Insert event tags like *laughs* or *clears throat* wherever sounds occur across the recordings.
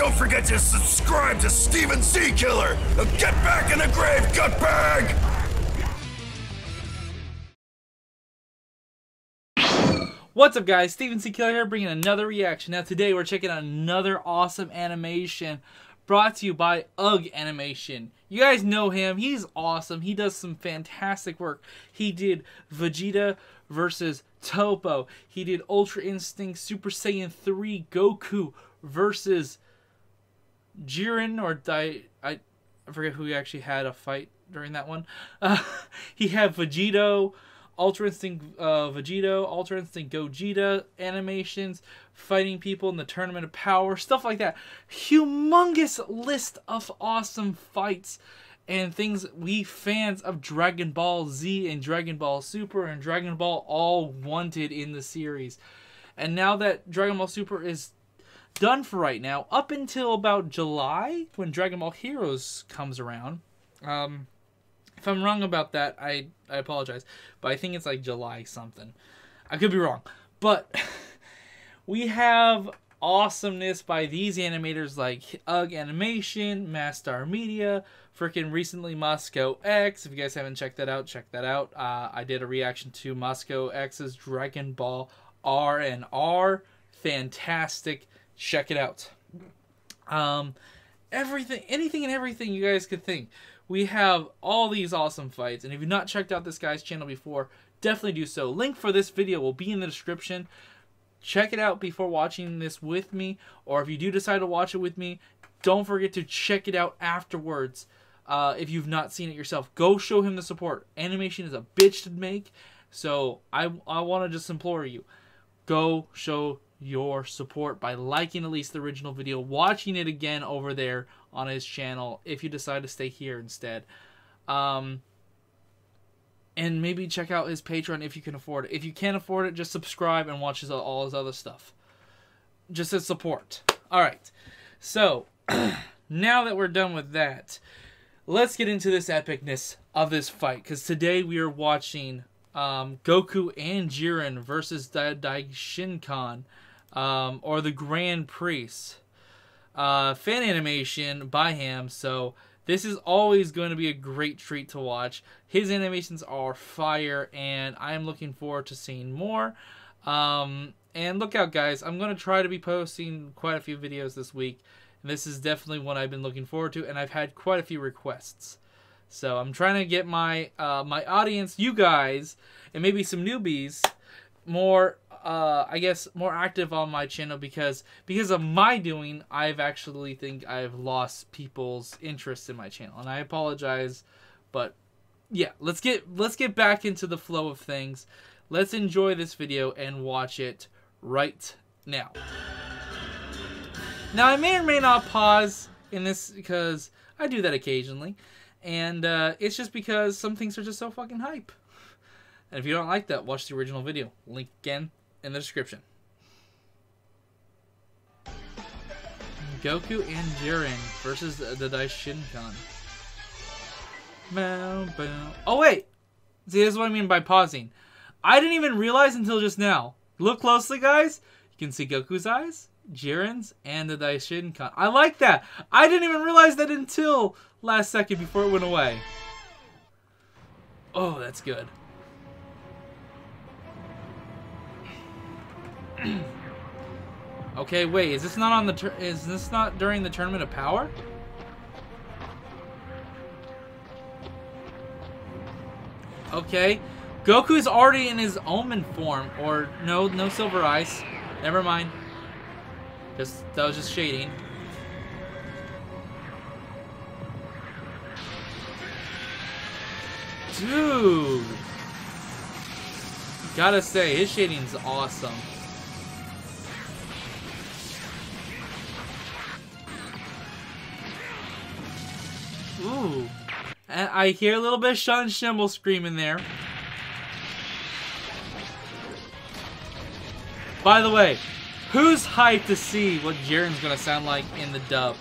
don't forget to subscribe to Steven Z Killer. Get back in the grave, gutbag! What's up guys, Steven Z Killer here bringing another reaction. Now today we're checking out another awesome animation brought to you by UGG Animation. You guys know him, he's awesome, he does some fantastic work. He did Vegeta versus Toppo, he did Ultra Instinct Super Saiyan 3 Goku versus Jiren or Dai... I, I forget who actually had a fight during that one. Uh, *laughs* he had Vegito, Ultra Instinct uh, Vegito, Ultra Instinct Gogeta animations, fighting people in the Tournament of Power, stuff like that. Humongous list of awesome fights and things we fans of Dragon Ball Z and Dragon Ball Super and Dragon Ball all wanted in the series. And now that Dragon Ball Super is done for right now, up until about July when Dragon Ball Heroes comes around, um, if I'm wrong about that, I, I apologize. But I think it's like July something. I could be wrong. But *laughs* we have awesomeness by these animators like UGG Animation, Mastar Media, freaking recently Moscow X. If you guys haven't checked that out, check that out. Uh, I did a reaction to Moscow X's Dragon Ball R and R. Fantastic. Check it out. Um, everything, anything and everything you guys could think we have all these awesome fights. And if you've not checked out this guy's channel before, definitely do so. Link for this video will be in the description. Check it out before watching this with me. Or if you do decide to watch it with me, don't forget to check it out afterwards. Uh, if you've not seen it yourself, go show him the support. Animation is a bitch to make. So I, I want to just implore you. Go show your support by liking at least the original video, watching it again over there on his channel if you decide to stay here instead. Um, and maybe check out his Patreon if you can afford it. If you can't afford it, just subscribe and watch his, all his other stuff. Just as support. All right. So, *clears throat* now that we're done with that, let's get into this epicness of this fight. Because today we are watching um, Goku and Jiren versus Dai Daishinkan, um, or the Grand Priest uh, fan animation by him. So this is always going to be a great treat to watch. His animations are fire, and I am looking forward to seeing more. Um, and look out, guys. I'm going to try to be posting quite a few videos this week. And this is definitely one I've been looking forward to, and I've had quite a few requests. So I'm trying to get my uh, my audience, you guys, and maybe some newbies, more uh, I guess more active on my channel because because of my doing, I've actually think I've lost people's interest in my channel, and I apologize, but yeah, let's get let's get back into the flow of things. Let's enjoy this video and watch it right now. Now I may or may not pause in this because I do that occasionally, and uh, it's just because some things are just so fucking hype. And if you don't like that, watch the original video. Link again in the description. Goku and Jiren versus the Daishinkan. Oh wait! See, this is what I mean by pausing. I didn't even realize until just now. Look closely, guys. You can see Goku's eyes, Jiren's, and the Daishinkan. I like that. I didn't even realize that until last second before it went away. Oh, that's good. *clears throat* okay, wait, is this not on the is this not during the tournament of power? Okay. Goku is already in his Omen form, or no, no Silver Eyes. Never mind. Just that was just shading. Dude! Gotta say, his shading's awesome. Ooh. I hear a little bit of Sean Schemmel screaming there. By the way, who's hyped to see what Jiren's gonna sound like in the dub?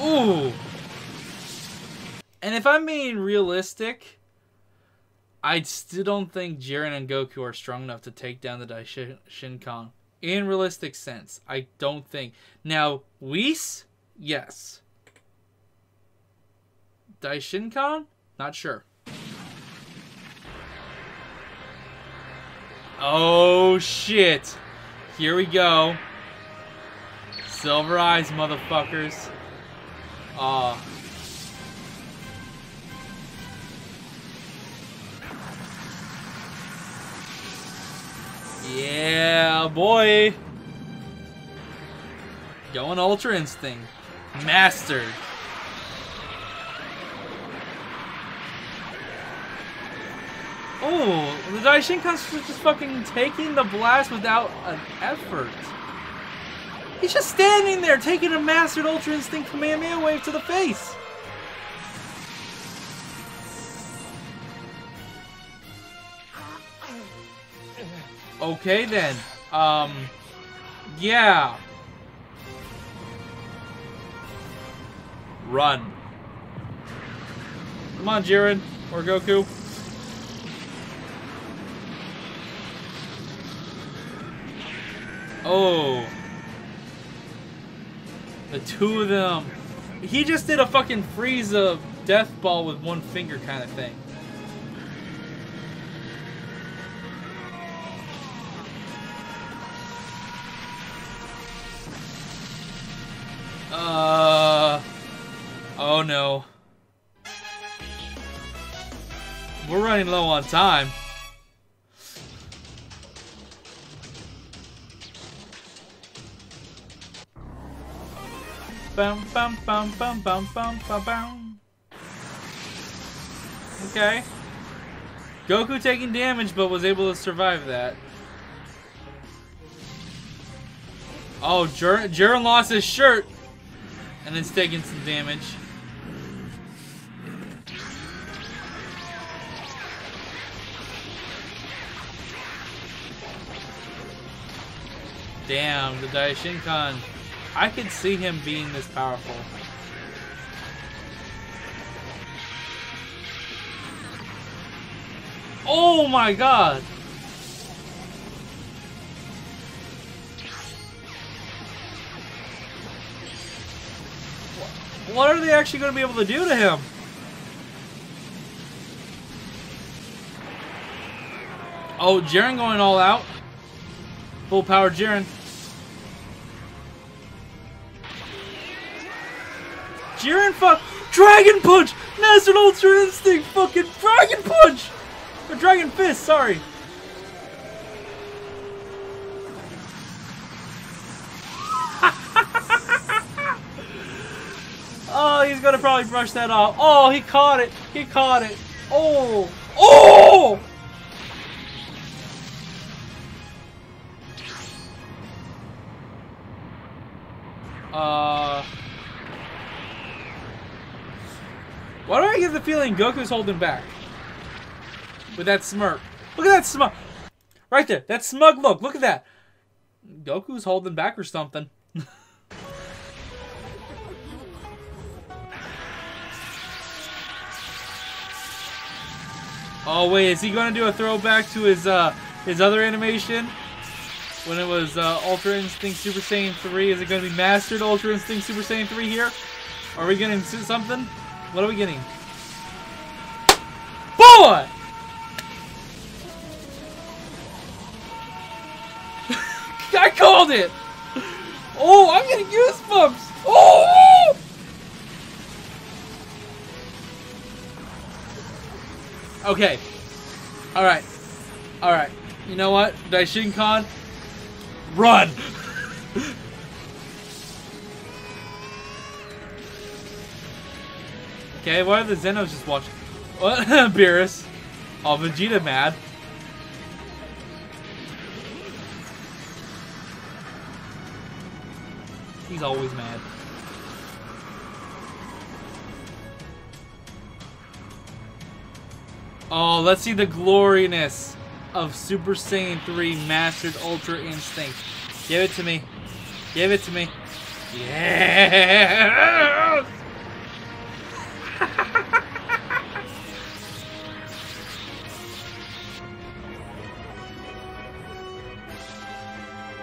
Ooh. And if I'm being realistic, I still don't think Jiren and Goku are strong enough to take down the Daishinkan. In realistic sense, I don't think. Now, Whis, yes. Daishinkan, not sure. Oh shit! Here we go. Silver eyes, motherfuckers. Aw. Yeah, boy. Going Ultra Instinct. Mastered. Oh, the Daishinkan's just fucking taking the blast without an effort. He's just standing there taking a Mastered Ultra Instinct Kamehameha Wave to the face. Okay then. Um, yeah. Run. Come on, Jiren. Or Goku. Oh. The two of them. He just did a fucking Frieza death ball with one finger kind of thing. We're running low on time. Bum bum bum bum bum bum bum bum. Okay. Goku taking damage, but was able to survive that. Oh, Jiren lost his shirt. And it's taking some damage. Damn, the Daishinkan. I could see him being this powerful. Oh my god! What are they actually going to be able to do to him? Oh, Jiren going all out. Full power Jiren. Jiren fuck Dragon Punch! Master Ultra Instinct fucking Dragon Punch! Or Dragon Fist, sorry. *laughs* Oh, he's gonna probably brush that off. Oh, he caught it. He caught it. Oh. Oh! Uh. Why do I get the feeling Goku's holding back? With that smirk. Look at that smug. Right there. That smug look. Look at that. Goku's holding back or something. *laughs* Oh wait, is he gonna do a throwback to his uh his other animation? When it was uh, Ultra Instinct Super Saiyan 3, is it gonna be Mastered Ultra Instinct Super Saiyan 3 here? Are we getting something? What are we getting? Boy! *laughs* I called it! Oh, I'm getting goosebumps! Oh! Okay. Alright. Alright. You know what? Daishinkan, run! okay, why are the Zenos just watching? *laughs* Beerus. Oh, Vegeta mad. He's always mad. Oh, let's see the gloriness of Super Saiyan 3 Mastered Ultra Instinct. Give it to me. Give it to me. Yeah.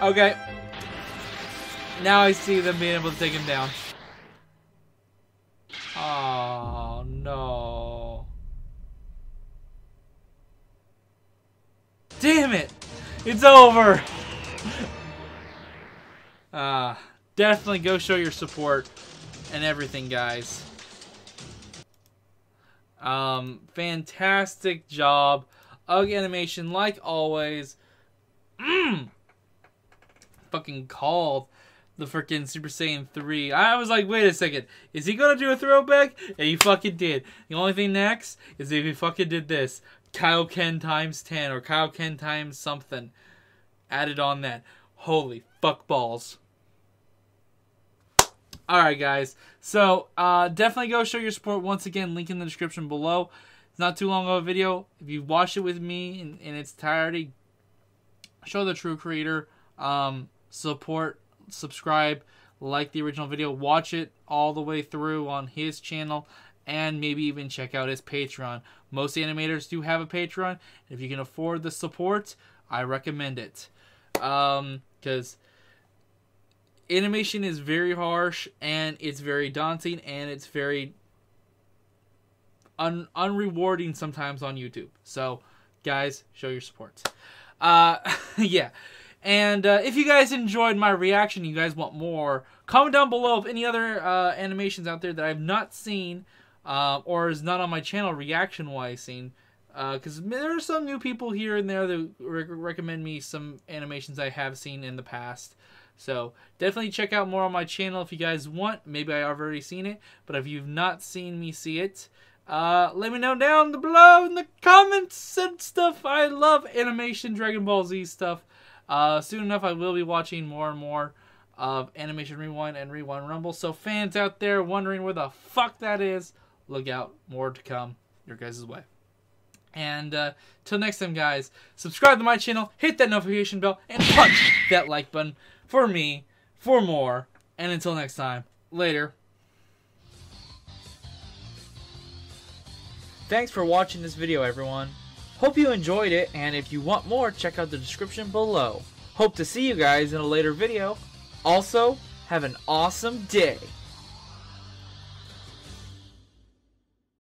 *laughs* okay. Now I see them being able to take him down. It's over! Uh, definitely go show your support and everything, guys. Um, fantastic job. UG animation, like always. Mmm! Fucking called the freaking Super Saiyan 3. I was like, wait a second. Is he gonna do a throwback? And he fucking did. The only thing next is if he fucking did this. Kaioken times 10 or Kaioken times something. Added on that. Holy fuck balls. Alright, guys. So, uh, definitely go show your support. Once again, link in the description below. It's not too long of a video. If you watch it with me in, in its entirety, show the true creator. Um, support, subscribe, like the original video. Watch it all the way through on his channel. And maybe even check out his Patreon. Most animators do have a Patreon. If you can afford the support, I recommend it. Um, because animation is very harsh and it's very daunting and it's very un- unrewarding sometimes on YouTube. So, guys, show your support. Uh, *laughs* yeah. And uh, if you guys enjoyed my reaction, you guys want more, comment down below of any other uh, animations out there that I've not seen uh, or is not on my channel reaction-wise seen. Because uh, there are some new people here and there that re recommend me some animations I have seen in the past. So definitely check out more on my channel if you guys want. Maybe I've already seen it, but if you've not seen me see it, uh, let me know down below in the comments and stuff. I love animation, Dragon Ball Z stuff. Uh, soon enough, I will be watching more and more of Animation Rewind and Rewind Rumble. So fans out there wondering where the fuck that is, look out. More to come your guys' way. And uh, till next time, guys, subscribe to my channel, hit that notification bell, and punch that like button for me, for more. And until next time, later. Thanks for watching this video, everyone. Hope you enjoyed it, and if you want more, check out the description below. Hope to see you guys in a later video. Also, have an awesome day.